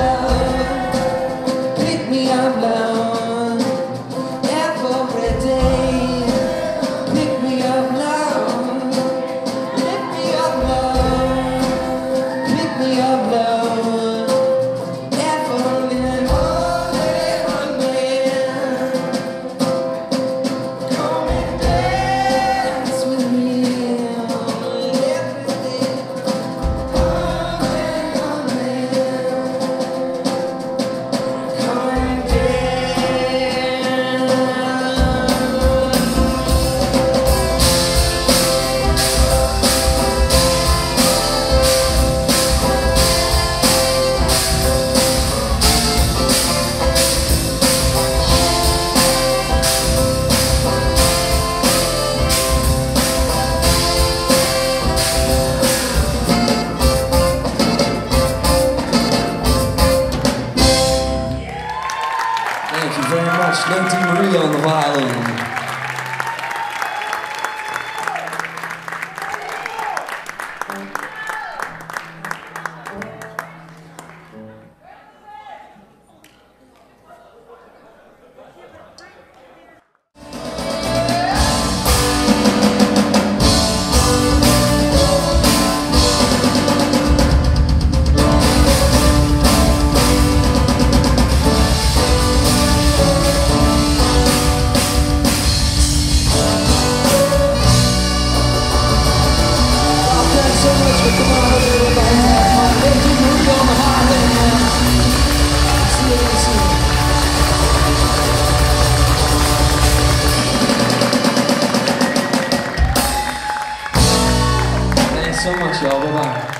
well. On the violin. 와.